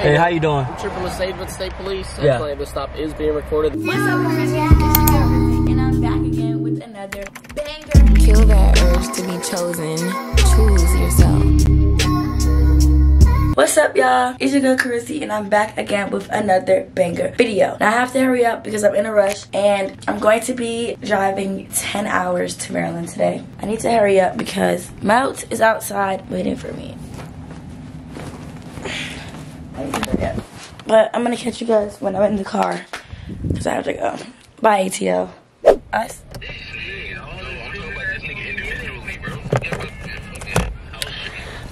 Hey, how uh, you doing? Triple Estate with the State Police. Yeah. Plan to stop is being recorded. What's up, guys? And I'm back again with another banger. Kill that urge to be chosen. Choose yourself. What's up, y'all? It's your girl Carissy, and I'm back again with another banger video. Now I have to hurry up because I'm in a rush, and I'm going to be driving 10 hours to Maryland today. I need to hurry up because Melt is outside waiting for me. I need to hurry up. But I'm gonna catch you guys when I'm in the car because I have to go. Bye, ATL. Us.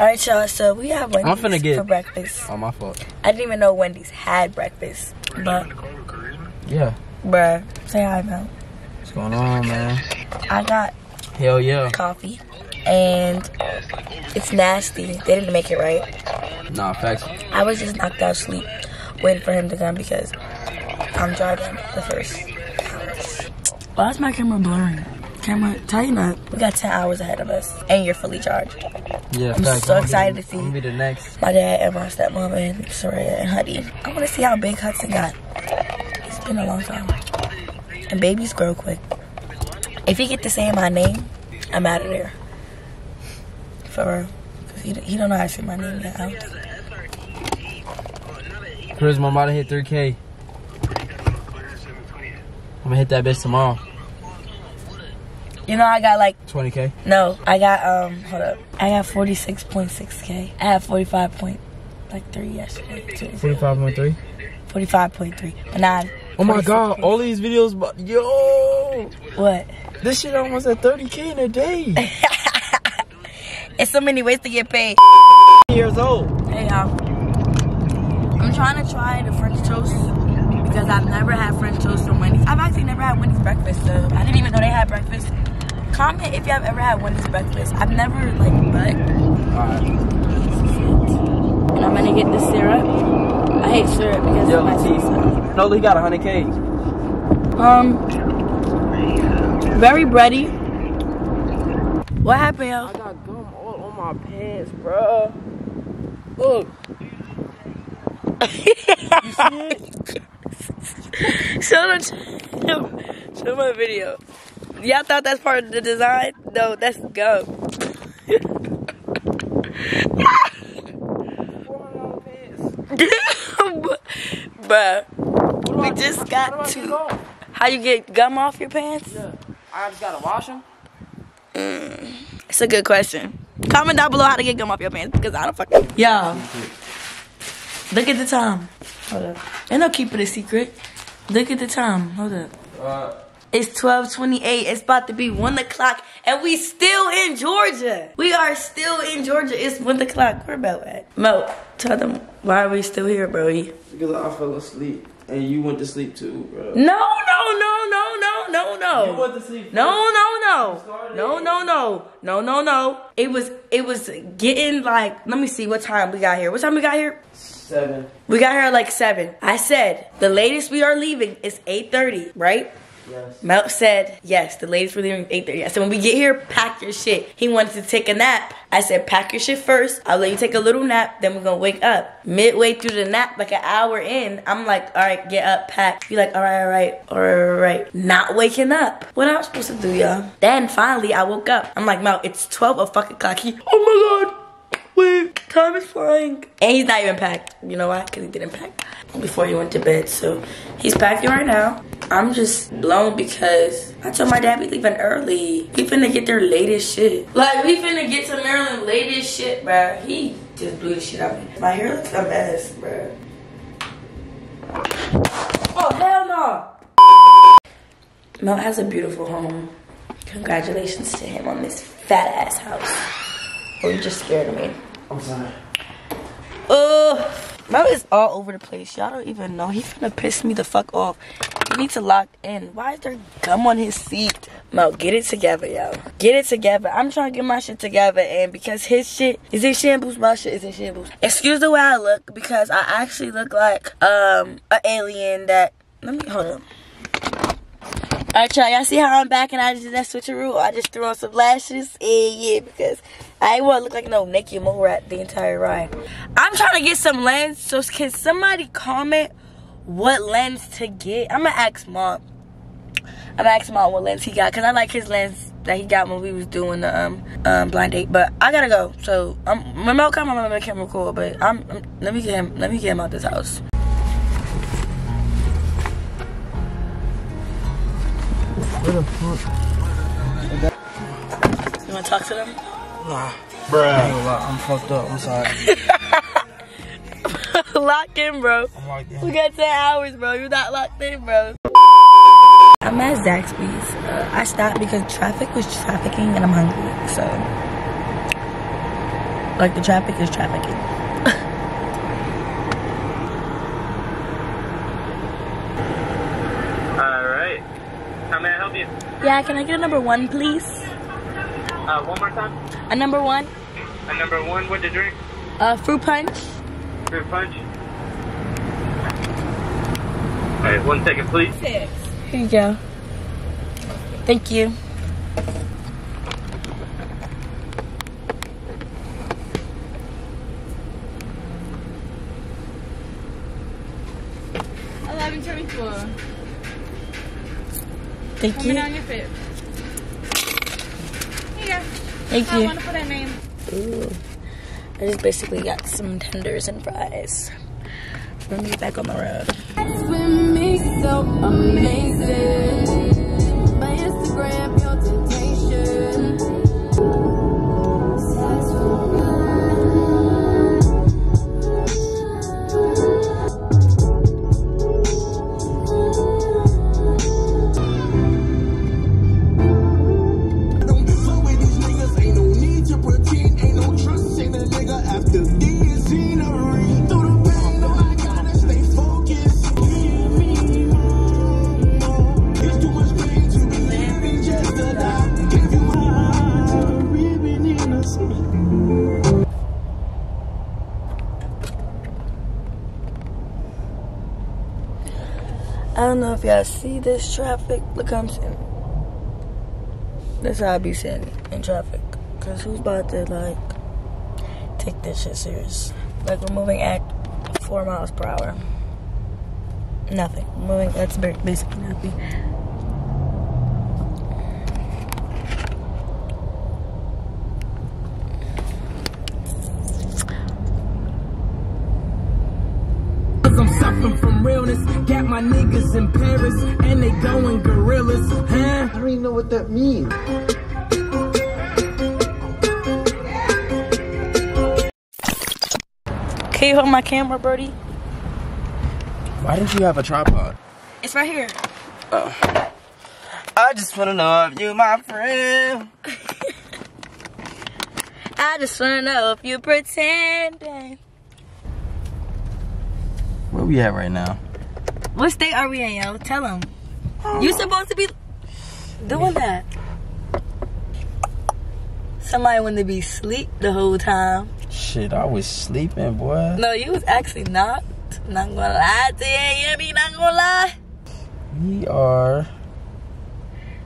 Alright, y'all, so we have Wendy's finna get- for breakfast. Oh, my fault. I didn't even know Wendy's had breakfast. But, Yeah. bruh, say hi, Mel. What's going on, man? I got Hell yeah. coffee, and it's nasty. They didn't make it right. Nah, facts. I was just knocked out sleep waiting for him to come because I'm driving the first. Why is my camera blurring? Camera, tighten up. We got 10 hours ahead of us, and you're fully charged. Yeah, I'm facts. so gonna excited be, to see. I'm be the next. My dad and my stepmom and Soraya and Huddy. I want to see how big Hudson got. It's been a long time. And babies grow quick. If he get to say my name, I'm out of there. For real. Because he, he don't know how to say my name yet. I don't. Karizma, I'm about to hit 3K. I'm gonna hit that bitch tomorrow. You know, I got like, 20K. no, I got, um, hold up. I got 46.6K. I had 45 point, like, 3 yesterday. 45.3. 45.3. But now, Oh my god, all these videos, but yo, What? this shit almost at 30K in a day. It's so many ways to get paid. years old. Hey y'all. I'm trying to try the French toast because I've never had French toast from Wendy's. I've actually never had Wendy's breakfast, so I didn't even know they had breakfast. Comment if y'all ever had Wendy's breakfast. I've never like but Alright. and I'm gonna get the syrup. I hate syrup because Yo, of my teeth. No, he got 100K. Um very bready. What happened, yo? I got gum all on pants, bro. Look. you see it? Show them, show my video. Y'all thought that's part of the design? No, that's gum. Bruh, we just got to. How you get gum off your pants? I just gotta wash them. Mm, it's a good question. Comment down below how to get gum off your pants because I don't fucking. Y'all, look at the time. Hold up. And I'll keep it a secret. Look at the time. Hold up. Uh, It's 1228. It's about to be 1 o'clock. And we still in Georgia. We are still in Georgia. It's 1 o'clock. Where about at? Mo, tell them why are we still here, bro? because I fell asleep and you went to sleep too, bro. No, no, no, no, no, no, no. You went to sleep. No, no, no. No, no, no. No, no, no. It was it was getting like let me see what time we got here. What time we got here? Seven. We got here at like seven. I said the latest we are leaving is 8:30, right? Yes. Mel said, yes, the ladies were leaving is 8.30. I said, when we get here, pack your shit. He wanted to take a nap. I said, pack your shit first. I'll let you take a little nap, then we're gonna wake up. Midway through the nap, like an hour in, I'm like, all right, get up, pack. Be like, all right, all right, all right, all right. Not waking up. What am I supposed to do, y'all? Then finally, I woke up. I'm like, Mel, it's 12 o'clock o'clock. He, oh my God. Time is flying. And he's not even packed. You know why? Because he didn't pack before he went to bed. So he's packing right now. I'm just blown because I told my dad we leaving early. We finna get their latest shit. Like, we finna get to Maryland latest shit, bruh. He just blew the shit out of me. My hair looks a mess, bruh. Oh, hell no. Mel has a beautiful home. Congratulations to him on this fat ass house. Oh, you just scared of me. I'm sorry. Uh, Mel is all over the place. Y'all don't even know. He's gonna piss me the fuck off. He needs to lock in. Why is there gum on his seat? Mel, get it together, yo. Get it together. I'm trying to get my shit together, and because his shit is in shambles, my shit is in shambles. Excuse the way I look, because I actually look like um an alien that. Let me hold on. Alright, y'all. Y'all see how I'm back and I just did that switcheroo? I just threw on some lashes. Yeah, yeah, because I ain't want to look like no naked mole rat the entire ride. I'm trying to get some lens. So can somebody comment what lens to get? I'm going to ask mom. I'm going to ask mom what lens he got because I like his lens that he got when we was doing the um, um blind date. But I gotta go. So I'm um, remote come. I'm gonna make him record. But I'm, I'm let me get him. Let me get him out this house. Where the fuck? You wanna talk to them? Nah. Bruh. I'm fucked up. I'm sorry. locked in, bro. I'm locked in. We got 10 hours, bro. You're not locked in, bro. I'm at Zaxby's. Uh, I stopped because traffic was trafficking and I'm hungry. So, like, the traffic is trafficking. Alright. How may I help you? Yeah, can I get a number one, please? Uh, one more time. A number one? A number one, what to drink? Uh, fruit punch? Fruit punch. Alright, one second, please. Here you go. Thank you. Eleven twenty-four. Thank Coming you. down your fifth. Here you go. Thank I you. want that name. Ooh. I just basically got some tenders and fries. Let me get back on the road. If y'all see this traffic. Look, I'm saying. That's how I be sitting in traffic. Cause who's about to like take this shit serious? Like we're moving at four miles per hour. Nothing. Moving. That's basically nothing. Suffering from realness. Got my niggas in Paris and they going gorillas. Huh? I don't even know what that means. Can you hold my camera, Birdie? Why didn't you have a tripod? It's right here. Oh. I just wanna know if you my friend. I just wanna know if you pretending. We at right now? What state are we in, yo? Tell them. You supposed to be doing that. Somebody wanted to be sleep the whole time. Shit, I was sleeping, boy. No, you was actually not. Not gonna lie to you, you me? Not gonna lie. We are.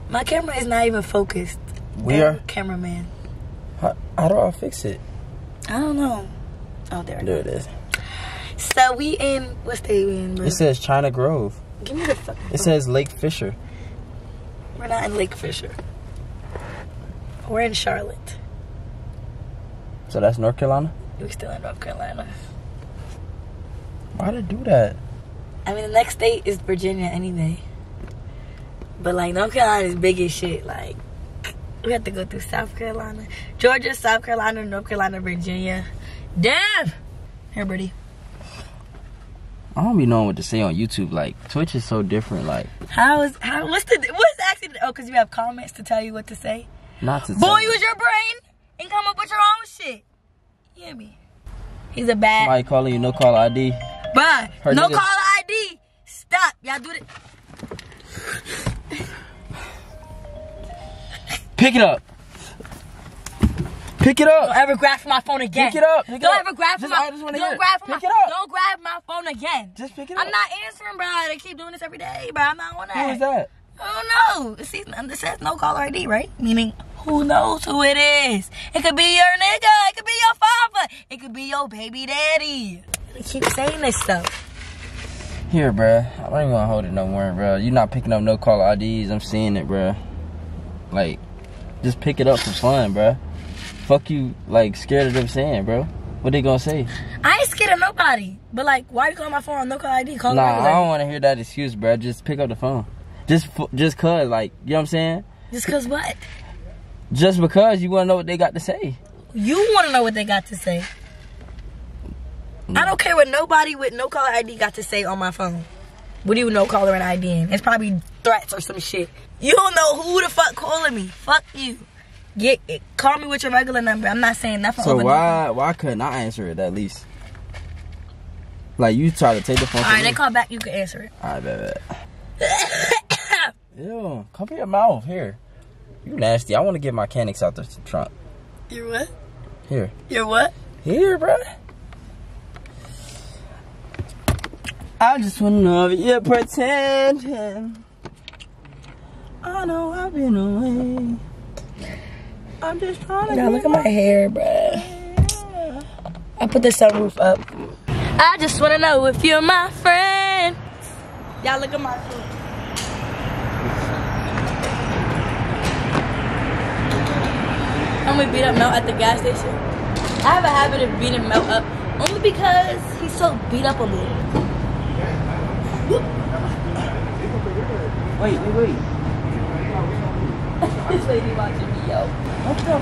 My camera is not even focused. We are. Cameraman. How, how do I fix it? I don't know. Oh, there it There it is. So we in, what state we in, bro? It says China Grove. Give me the fuck. It says Lake Fisher. We're not in Lake Fisher. We're in Charlotte. So that's North Carolina. We still in North Carolina. Why did do that? I mean, the next state is Virginia anyway. But like North Carolina is big as shit. Like we have to go through South Carolina, Georgia, South Carolina, North Carolina, Virginia. Damn. Here, Birdie. I don't be knowing what to say on YouTube. Like Twitch is so different. Like How is how? What's the what's actually? Oh, because you have comments to tell you what to say. not to Boy, use your brain and come up with your own shit. You hear me? He's a bad. somebody calling you no call ID. Bruh, Her no call ID. Stop. Y'all do it. Pick it up. Pick it up. Don't ever grab for my phone again. Pick it up, pick don't up. ever grab for Just- my. I just wanna don't hear it. grab for Pick my. it up. Don't grab my phone again. Just pick it up. I'm not answering, bro. They keep doing this every day, bro. I'm not on that. Who is that? I don't know. It says no caller ID, right? Meaning, who knows who it is? It could be your nigga. It could be your father. It could be your baby daddy. They keep saying this stuff. Here, bruh. I ain't gonna hold it no more, bruh. You're not picking up no caller IDs. I'm seeing it, bruh. Like, just pick it up for fun, bruh. Fuck you, like, scared of them saying, bro. What they gonna say? I ain't scared of nobody. But like, why you calling my phone on no call ID? Call Nah, I don't want to hear that excuse, bruh. Just pick up the phone. Just, just cause, like, you know what I'm saying? Just cause what? Just because you want to know what they got to say. You want to know what they got to say. I don't care what nobody with no caller ID got to say on my phone. What do you know caller and ID in? It's probably threats or some shit. You don't know who the fuck calling me. Fuck you. Get it. Call me with your regular number. I'm not saying nothing. So why, why couldn't I answer it at least? Like you try to take the phone. All right, they call back. You can answer it. All right, bet, bet. Ew, cover your mouth here. You nasty. I want to get my mechanics out the trunk. You're what? Here, You're what? here, bro. I just wanna know if you're pretending. I know I've been away. I'm just trying to. Now look at my hair, bruh. I put the sunroof up. I just wanna know if you're my friend. Y'all look at my foot. I'm gonna beat up Mel at the gas station. I have a habit of beating Mel up only because he's so beat up a little. Wait, wait, wait. this lady watching me, yo. What the?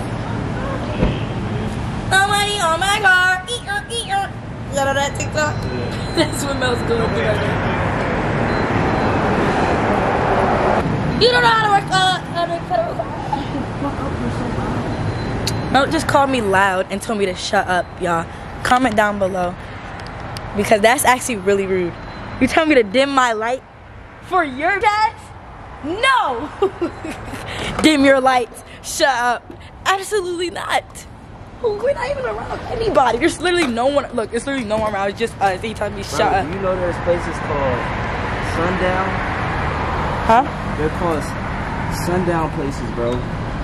Somebody on my car. Eat-uh, eat-uh. You know that TikTok? That's what Mel's going through right now. You don't know how to work uh, how to federal car. Mel just called me loud and told me to shut up, y'all. Comment down below. Because that's actually really rude. You tell me to dim my light for your dad? No! dim your lights. Shut up. Absolutely not. We're not even around anybody. There's literally no one. Look, there's literally no one around. It's just us. He telling me shut up. You know there's places called sundown. Huh? They're called sundown places, bro.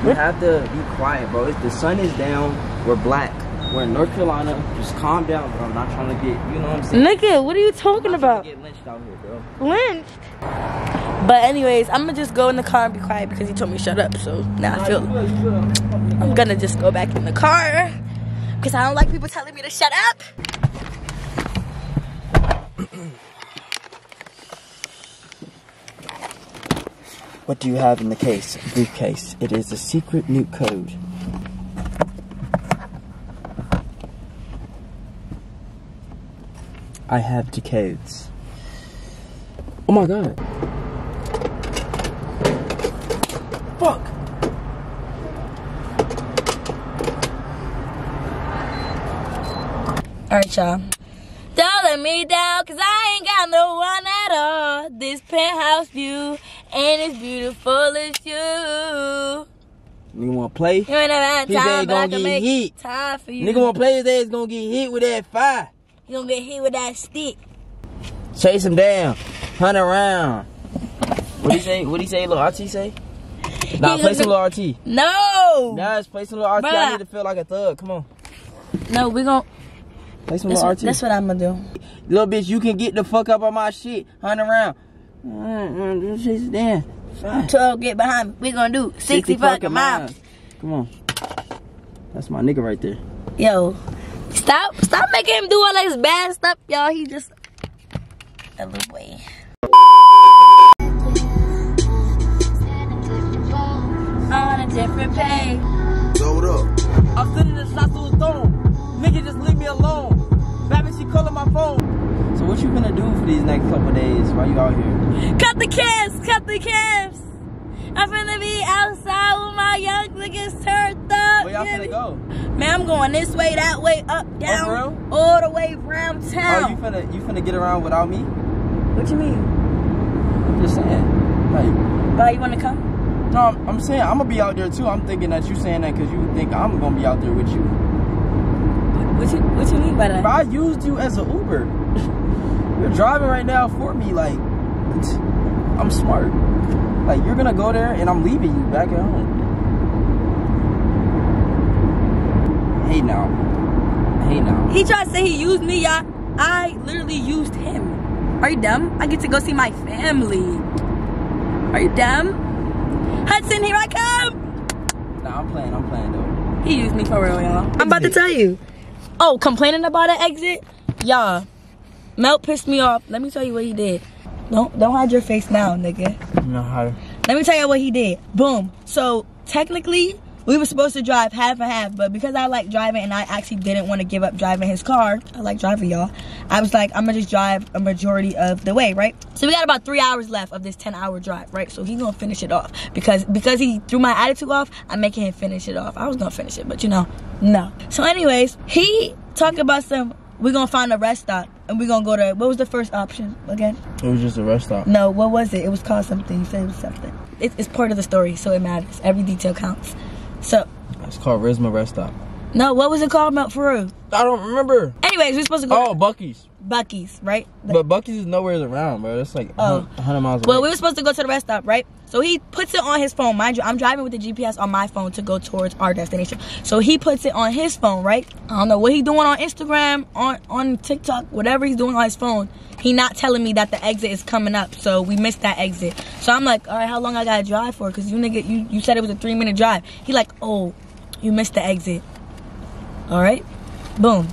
You have to be quiet, bro. If the sun is down, we're black. We're in North Carolina. Just calm down, bro. I'm not trying to get, you know what I'm saying? Nigga, what are you talking I'm not about? to get lynched out here, bro. Lynched. But anyways, I'm gonna just go in the car and be quiet because he told me to shut up. So now I feel I'm gonna just go back in the car because I don't like people telling me to shut up. What do you have in the case? Briefcase. It is a secret new code. I have the codes. Oh my god. Fuck. Alright, y'all. Don't let me down, cause I ain't got no one at all. This penthouse view ain't as beautiful as you. Nigga wanna play? You ain't never had time, but I gonna can get make hit. time for you. Nigga wanna play his ass gonna get hit with that fire. You gonna get hit with that stick. Chase him down. Hunt around. What he say? What he say? Lil RT say? Nah, He play some gonna- Lil RT. No! Guys, play some Lil RT. I need to feel like a thug. Come on. No, we gon' Play some that's, little what, RT. that's what I'm gonna do. Little bitch, you can get the fuck up on my shit. Hunt around. Mm, mm, it down. Fine. 12, get behind me. We gonna do 60, fucking miles. Come on. That's my nigga right there. Yo, stop, stop making him do all this bad stuff, y'all. He just a little boy. On a different page. Load up. I'm sitting in the shots to the throne. You gonna do for these next couple days while you out here? Cut the camps, cut the camps. I'm gonna be outside with my young niggas turned up. Where y'all finna go? Man, I'm going this way, that way, up, oh, down, for all the way around Oh, town. you finna you finna get around without me? what you mean? I'm just saying. Like, Bro, you wanna come? no, I'm, I'm saying I'm gonna be out there too. I'm thinking that you saying that because you think I'm gonna be out there with you. What you What you mean by that? But I used you as an Uber. You're driving right now for me. Like, I'm smart. Like you're gonna go there and I'm leaving you back at home. Hey now. Hey now. He tried to say he used me, y'all. I literally used him. Are you dumb? I get to go see my family. Are you dumb? Hudson, here I come. Nah, I'm playing, I'm playing though. He used me for real, y'all. I'm about to tell you. Oh, complaining about an exit? Y'all. Melt pissed me off. Let me tell you what he did. Don't don't hide your face now, nigga. How to Let me tell you what he did. Boom. So technically, we were supposed to drive half and half, but because I like driving and I actually didn't want to give up driving his car, I like driving y'all. I was like, I'm gonna just drive a majority of the way, right? So we got about three hours left of this 10 hour drive, right? So he's gonna finish it off because because he threw my attitude off, I'm making him finish it off. I was gonna finish it, but you know, no. So anyways, he talked about some. We're gonna find a rest stop and we're gonna go to what was the first option again? It was just a rest stop. No, what was it? It was called something. You said it was something. It, it's part of the story, so it matters. Every detail counts. So, It's called Risma Rest Stop. no, what was it called, Mount Faru? I don't remember. Anyways, we are supposed to go Oh, Buc-ee's. Buc-ee's, right? But Buc-ee's is nowhere around, bro. It's like Oh. 100 miles away. Well, we were supposed to go to the rest stop, right? So he puts it on his phone. Mind you, I'm driving with the GPS on my phone to go towards our destination. So he puts it on his phone, right? I don't know what he's doing on Instagram, on on TikTok, whatever he's doing on his phone. He not telling me that the exit is coming up, so we missed that exit. So I'm like, all right, how long I gotta drive for? Cause you nigga, you you said it was a three minute drive. He like, oh, you missed the exit. All right, boom.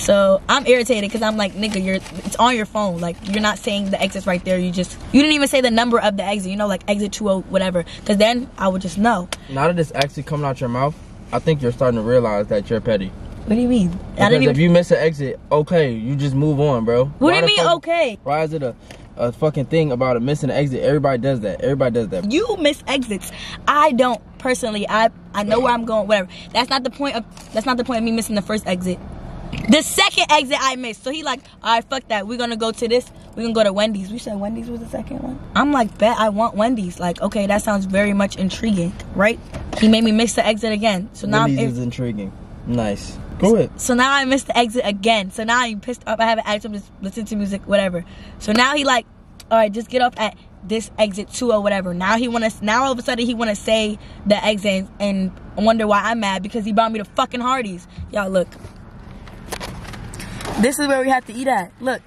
So I'm irritated because I'm like, nigga, you're it's on your phone. Like you're not saying the exit's right there. You just you didn't even say the number of the exit. You know, like exit two oh whatever. Because then I would just know. now that it's actually coming out your mouth, I think you're starting to realize that you're petty. What do you mean? Because even. if you miss an exit, okay, you just move on, bro. what Why do you mean? fuck- Okay, Why is it a, a fucking thing about a missing exit? Everybody does that. Everybody does that. you miss exits. I don't personally. I I know where I'm going. Whatever. That's not the point of. That's not the point of me missing the first exit. The second exit I missed. So he like, all right, fuck that. We're gonna go to this. We're gonna go to Wendy's. We said Wendy's was the second one. I'm like, bet I want Wendy's. Like, okay, that sounds very much intriguing, right? He made me miss the exit again. So now I'm Wendy's is intriguing. Nice. Go ahead. so now I missed the exit again. So now I'm pissed off. I have an attitude. to listen to music, whatever. So now he like, all right, just get off at this exit two or whatever. Now he wanna. Now all of a sudden he wanna say the exit and wonder why I'm mad because he brought me to fucking Hardee's. Y'all look. This is where we have to eat at. Look.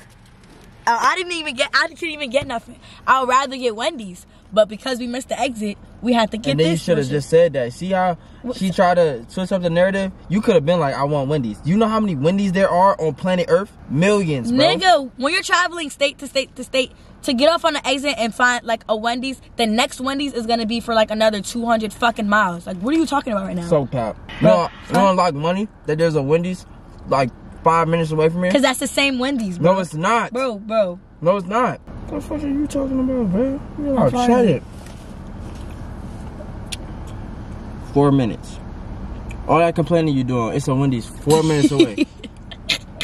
I didn't even get. I didn't even get nothing. I'd rather get Wendy's, but because we missed the exit, we had to get And then you should have just said that. See how she tried to switch up the narrative? You could have been like, I want Wendy's. You know how many Wendy's there are on planet Earth? Millions, bro. Nigga, when you're traveling state to state to state, to get off on the exit and find like a Wendy's, the next Wendy's is gonna be for like another 200 fucking miles. Like, what are you talking about right now? So cap. You know, you know, like money that there's a Wendy's like five minutes away from here. Cause that's the same Wendy's, bro. No, it's not. bro, bro. No, it's not. What the fuck are you talking about, bro? You I'm are fine. shut it. Four minutes. All that complaining you doing, it's a Wendy's four minutes away.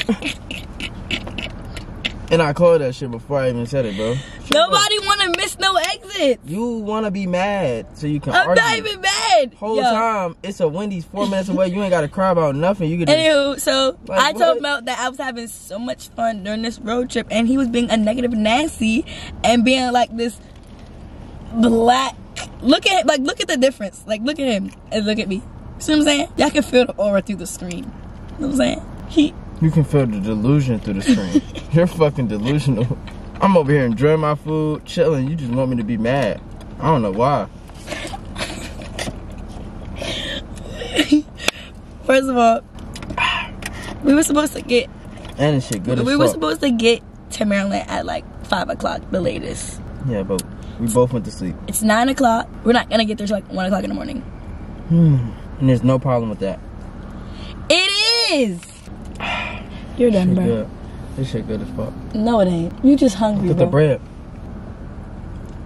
and I called that shit before I even said it, bro. Shut up. Nobody wanna miss no exit. You wanna be mad so you can I'm argue. not even mad. Whole Yo. time it's a Wendy's four minutes away. You ain't gotta cry about nothing. You can just Anywho, so Like, I told? Mel that I was having so much fun during this road trip, and he was being a negative Nancy and being like this black. Look at like look at the difference. Like look at him and look at me. See what I'm saying? Y'all can feel the aura through the screen. You know what I'm saying? He You can feel the delusion through the screen. You're fucking delusional. I'm over here enjoying my food, chilling. You just want me to be mad. I don't know why. First of all, we were supposed to get And shit good as we were fuck. supposed to get to Maryland at like five o'clock, the latest. yeah, but we both went to sleep. It's nine o'clock. We're not gonna get there till like one o'clock in the morning. Hmm. And there's no problem with that. It is. You're done, bro. good. This shit good as fuck. No, it ain't. You just hungry, Look at the bread.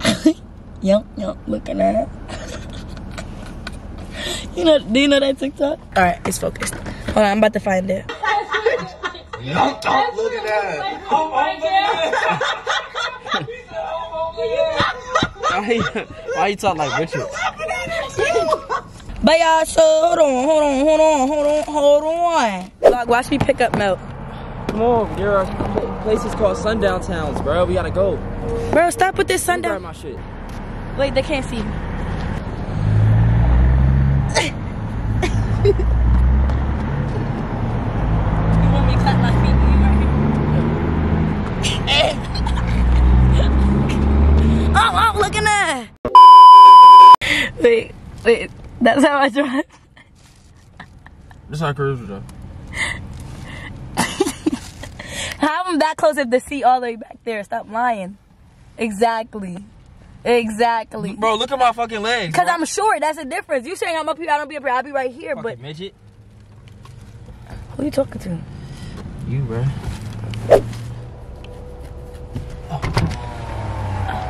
Yum, yum, looking at it. You know, do you know that TikTok? All right, it's focused. Hold on, I'm about to find it. Look at that. Look at Why, why you talk like Richard? But y'all, so hold on, hold on, hold on, hold on, hold on. Vlog, watch me pick up milk. Come on, there are places called sundown towns, bro. We gotta go. Bro, stop with this Grab sundown. my shit. Wait, they can't see me. You want me to cut my feet? Eh. oh, oh, look at that. Wait, wait. That's how I drive. This how cruise though. How am that close if the seat all the way back there? Stop lying. Exactly. Exactly. Bro, look at my fucking legs. Cause. I'm short. That's the difference. You saying I'm up here, I don't be up here. I'll be right here. fucking But midget. who you talking to? You, bro.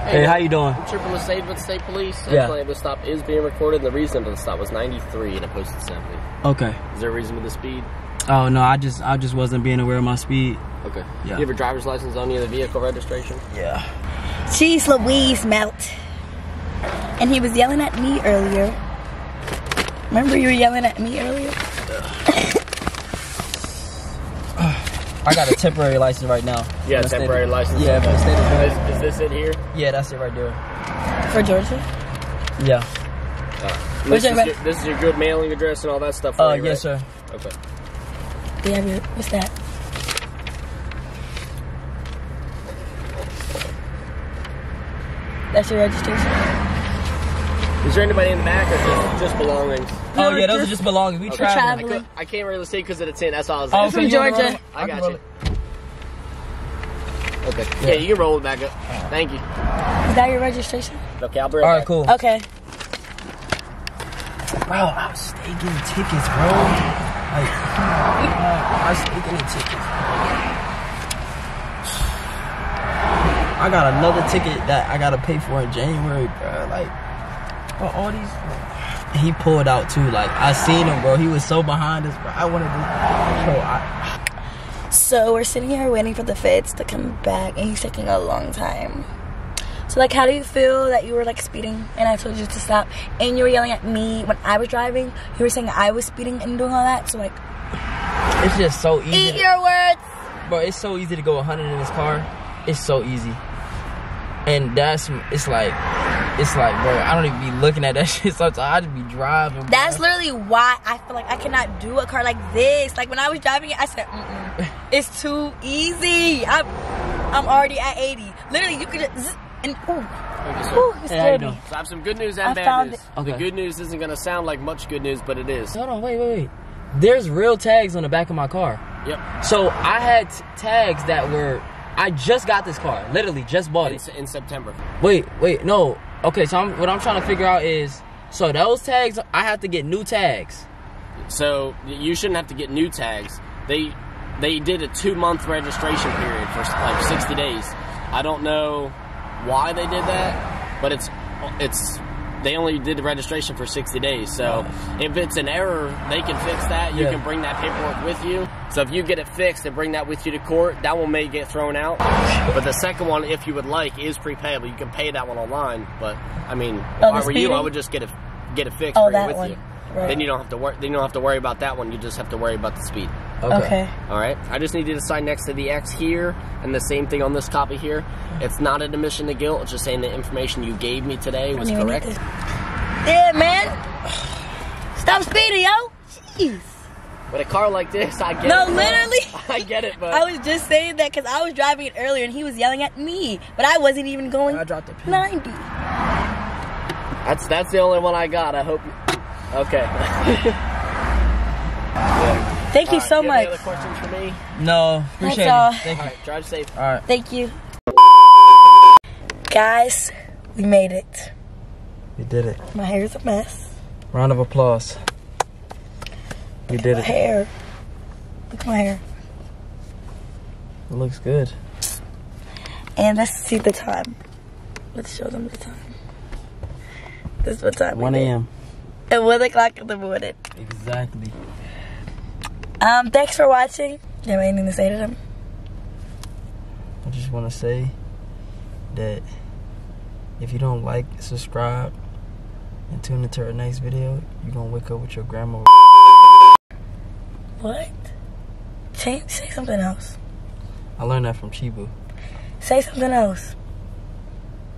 Hey, how you doing? Triple Ladue State Police. Yeah. Explanation of the stop is being recorded. The reason for the stop was 93 and it posted 70. Okay. Is there a reason for the speed? Oh no, I just I just wasn't being aware of my speed. Okay. Yeah. You have a driver's license on you, the vehicle registration? Yeah. Cheese Louise melt. And he was yelling at me earlier. Remember you were yelling at me earlier? I got a temporary license right now. Yeah, For the state temporary license. Yeah, for the state of Is, is this it here? Yeah, that's it right there. For Georgia? Yeah. This is, your your, this is your good mailing address and all that stuff. Uh, yes, right? sir. Okay. Do you have your, what's that? That's your registration? Is there anybody in the back or just, just belongings? Oh yeah, those just- are just belongings. We Okay. traveling. I, traveling. could, I can't really see because of the tint. That's all I was Oh, from Georgia. I got you. Okay. Yeah. you can roll it back up. Thank you. Is that your registration? Okay, I'll be All right right, back. cool. Okay. Bro, I was stay getting tickets, bro. Like, I stay getting tickets. I got another ticket that I gotta pay for in January, bro. Like, bro, all these. He pulled out too. Like, I seen him, bro. He was so behind us, bro. I wanted to, bro. I, So we're sitting here waiting for the feds to come back, and he's taking a long time. So like, how do you feel that you were like speeding, and I told you to stop, and you were yelling at me when I was driving? You were saying I was speeding and doing all that. So like, it's just so easy. eat to- your words. bro, it's so easy to go 100 in this car. It's so easy. And that's, it's like, it's like, bro, I don't even be looking at that shit sometimes. I just be driving. Bro. That's literally why I feel like I cannot do a car like this. Like when I was driving it, I said, Mm-mm, "It's too easy." I'm, I'm already at 80. Literally, you could just and ooh, Thank you, ooh, you Hey, how you doing? So I have some good news and I bad found news. it. Okay. The good news isn't going to sound like much good news, but it is. Hold on, wait, wait, wait. There's real tags on the back of my car. Yep. So I had t- tags that were, I just got this car. Literally, just bought In, it. in September. Wait, wait, no. Okay, so I'm, what I'm trying to figure out is, so those tags, I have to get new tags. So you shouldn't have to get new tags. They they did a two month registration period for like 60 days. I don't know why they did that, but it's it's they only did the registration for 60 days. So if it's an error, they can fix that. You Yeah. can bring that paperwork with you. So if you get it fixed and bring that with you to court, that one may get thrown out. But the second one, if you would like, is prepayable. You can pay that one online. But I mean, oh, if Oh, I the were you, I would just get it get it fixed, Oh, bring it that with one. you. Right. Then you don't have to worry. Then you don't have to worry about that one. You just have to worry about the speed. Okay. All right. I just need you to sign next to the X here, and the same thing on this copy here. It's not an admission to guilt. It's just saying the information you gave me today was I don't even need correct. Yeah, man. Stop speeding, yo. Jeez. With a car like this, I get No, it. bro. literally. I get it, but I was just saying that because I was driving it earlier and he was yelling at me, but I wasn't even going I dropped a pin. 90. that's that's the only one I got. I hope. You, okay. Thank you All right, so you have any much. other questions for me? No, appreciate all. it. Thank All you. right. Drive safe. All right. Thank you. Guys, we made it. We did it. My hair is a mess. Round of applause. We did My it. hair. Look at my hair. It looks good. And let's see the time. Let's show them the time. This is what time. we 1 a.m. At 1 o'clock in the morning. Exactly. Um, thanks for watching. You have anything to say to them? I just want to say that if you don't like, subscribe, and tune into our next video, you're going to wake up with your grandma. What? Say, say something else. I learned that from Chibu. Say something else.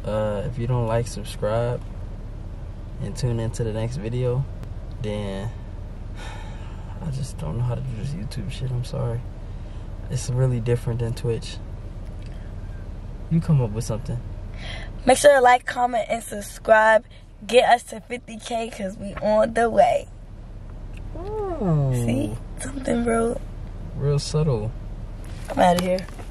Uh, if you don't like, subscribe and tune into the next video. Then I just don't know how to do this YouTube shit. I'm sorry. It's really different than Twitch. You come up with something. Make sure to like, comment, and subscribe. Get us to 50k because we on the way. Oh, See? Something, bro. real subtle. I'm out of here.